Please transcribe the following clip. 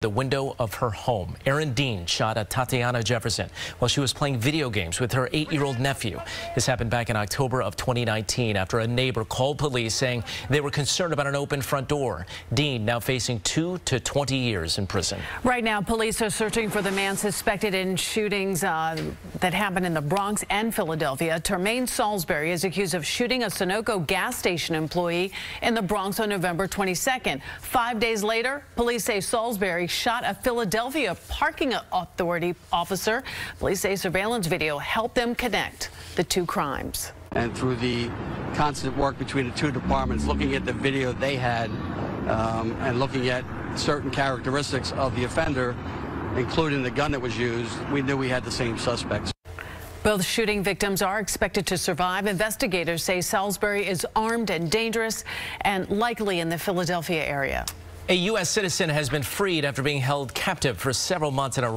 the window of her home. Aaron Dean shot at Atatiana Jefferson while she was playing video games with her eight-year-old nephew. This happened back in October of 2019 after a neighbor called police saying they were concerned about an open front door. Dean now facing two to 20 years in prison. Right now, police are searching for the man suspected in shootings uh, that happened in the Bronx and Philadelphia. Termaine Salisbury is accused of shooting a Sunoco gas station employee in the Bronx on November 22nd. Five days later, police say Salisbury shot a Philadelphia parking authority officer. Police say surveillance video helped them connect the two crimes. And through the constant work between the two departments, looking at the video they had um, and looking at certain characteristics of the offender, including the gun that was used, we knew we had the same suspects. Both shooting victims are expected to survive. Investigators say Salisbury is armed and dangerous and likely in the Philadelphia area. A U.S. citizen has been freed after being held captive for several months in a